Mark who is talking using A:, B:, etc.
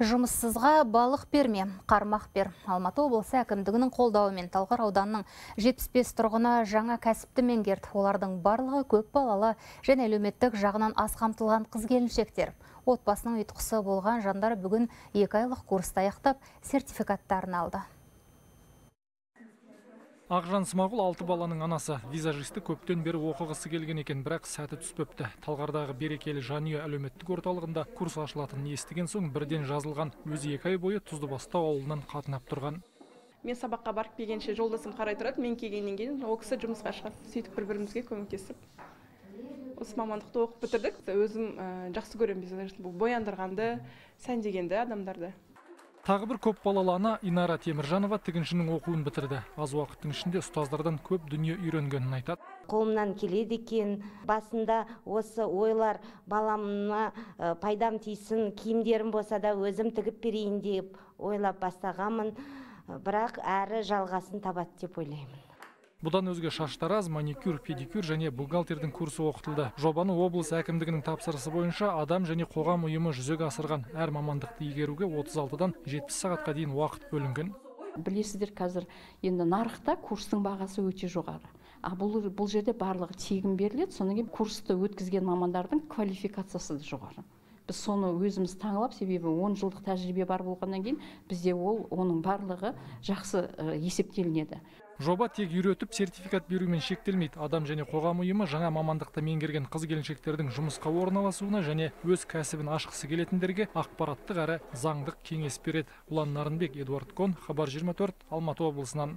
A: Жұмыссызға балық берме, қармақ бер. Алматы облысы әкімдігінің қолдауымен Талғар ауданының 75 тұрғыны жаңа кәсіпті меңгерді. Олардың барлығы көп балалы және әлеуметтік жағынан аз қамтылған қыз келіншектер. Отбасының ұйытқысы болған жандар бүгін екі айлық курсты аяқтап сертификаттарын алды.
B: Ақжан Смағұл алты баланың анасы. Визажисті көптен бері оқығысы келген екен, бірақ сәті түспепті. Талғардағы берекелі жанұя әлеуметтік орталығында курс ашылатынын естіген соң бірден жазылған. Өзі екі ай бойы Тұздыбастау ауылынан қатынап тұрған.
C: мен сабаққа барып келгенше жолдасым қарай тұрады мен келгеннен кейін ол кісі жұмысқа шығады сөйтіп бір бірімізге көмектесіп осы мамандықты оқып бітірдік өзім жақсы көремін визажист бояндырғанды сәндегенді адамдарды
B: Тағы бір көп балалы ана Инара Теміржанова тігіншінің оқуын бітірді. Аз уақыттың ішінде ұстаздардан көп дүние үйренгенін айтады.
D: қолымнан келеді екен басында осы ойлар баламына пайдам тисін киімдерім болса да өзім тігіп берейін деп ойлап бастағанмын бірақ әрі жалғасын табады деп ойлаймын
B: Бұдан өзге шаштараз, маникюр, педикюр және бухгалтердің курсы оқытылды. Жобаны облыс әкімдігінің тапсырысы бойынша адам және қоғам ұйымы жүзеге асырған. Әр мамандықты игеруге 36-дан 70 сағатқа дейін уақыт бөлінген.
E: білесіздер қазір енді нарықта курстың бағасы өте жоғары а бұл, бұл жерде барлығы тегін беріледі содан кейін курсты өткізген мамандардың квалификациясы да жоғары біз соны өзіміз таңлап себебі он жылдық тәжірибе бар болғаннан кейін бізде ол оның барлығы жақсы есептелінеді
B: Жоба тек үйретіп сертификат берумен шектелмейді. Адам және қоғам ұйымы жаңа мамандықты меңгерген қыз келіншектердің жұмысқа орналасуына және өз кәсібін ашқысы келетіндерге ақпараттық әрі заңдық кеңес береді. Ұлан Нарынбек, Эдуард Кон, Хабар 24, Алматы облысынан.